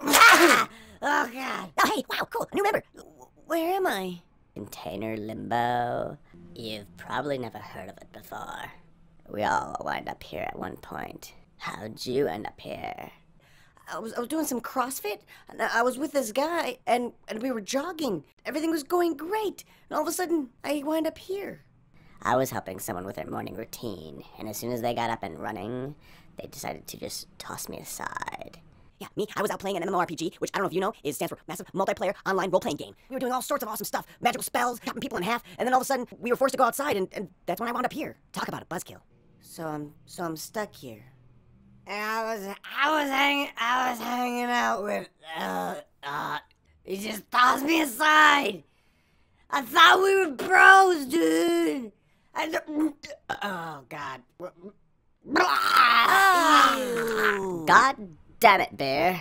Oh, oh, hey, wow, cool, a new member. Where am I? Container limbo. You've probably never heard of it before. We all wind up here at one point. How'd you end up here? I was, I was doing some CrossFit, and I was with this guy, and, and we were jogging. Everything was going great, and all of a sudden, I wind up here. I was helping someone with their morning routine, and as soon as they got up and running, they decided to just toss me aside. Yeah, me, I was out playing an MMORPG, which I don't know if you know, is stands for Massive Multiplayer Online Role Playing Game. We were doing all sorts of awesome stuff, magical spells, chopping people in half, and then all of a sudden, we were forced to go outside, and, and that's when I wound up here. Talk about a buzzkill. So I'm, so I'm stuck here. And I was, I was hanging, I was hanging out with, uh, uh, he just tossed me aside. I thought we were bros, dude. I, oh God. God damn it, Bear.